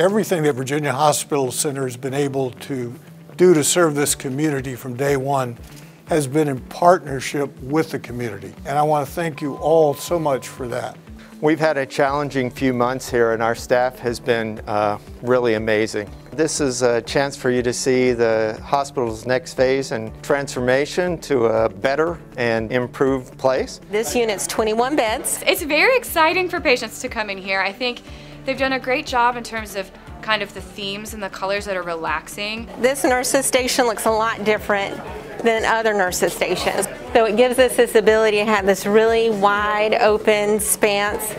everything that Virginia Hospital Center has been able to do to serve this community from day one has been in partnership with the community. And I want to thank you all so much for that. We've had a challenging few months here and our staff has been uh, really amazing. This is a chance for you to see the hospital's next phase and transformation to a better and improved place. This unit's 21 beds. It's very exciting for patients to come in here. I think they've done a great job in terms of kind of the themes and the colors that are relaxing. This nurses station looks a lot different than other nurses stations. So it gives us this ability to have this really wide open stance.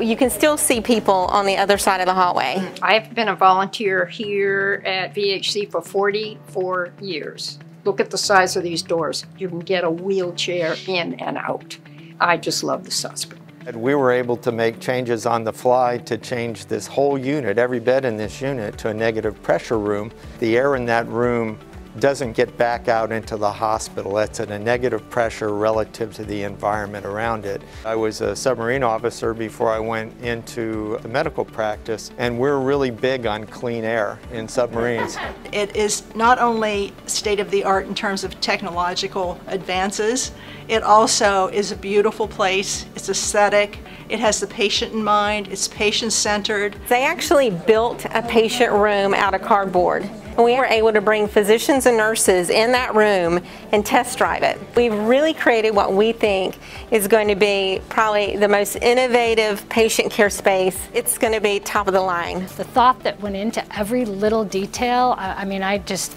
You can still see people on the other side of the hallway. I've been a volunteer here at VHC for 44 years. Look at the size of these doors. You can get a wheelchair in and out. I just love this hospital. We were able to make changes on the fly to change this whole unit, every bed in this unit, to a negative pressure room. The air in that room doesn't get back out into the hospital. It's at a negative pressure relative to the environment around it. I was a submarine officer before I went into the medical practice, and we're really big on clean air in submarines. It is not only state of the art in terms of technological advances, it also is a beautiful place, it's aesthetic, it has the patient in mind, it's patient centered. They actually built a patient room out of cardboard. And we were able to bring physicians and nurses in that room and test drive it. We've really created what we think is going to be probably the most innovative patient care space. It's going to be top of the line. The thought that went into every little detail, I, I mean, I just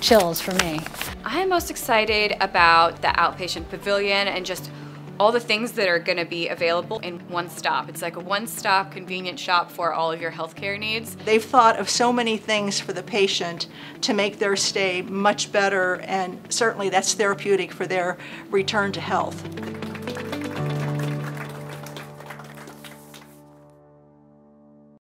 chills for me. I am most excited about the outpatient pavilion and just all the things that are going to be available in one stop. It's like a one-stop convenient shop for all of your healthcare needs. They've thought of so many things for the patient to make their stay much better and certainly that's therapeutic for their return to health.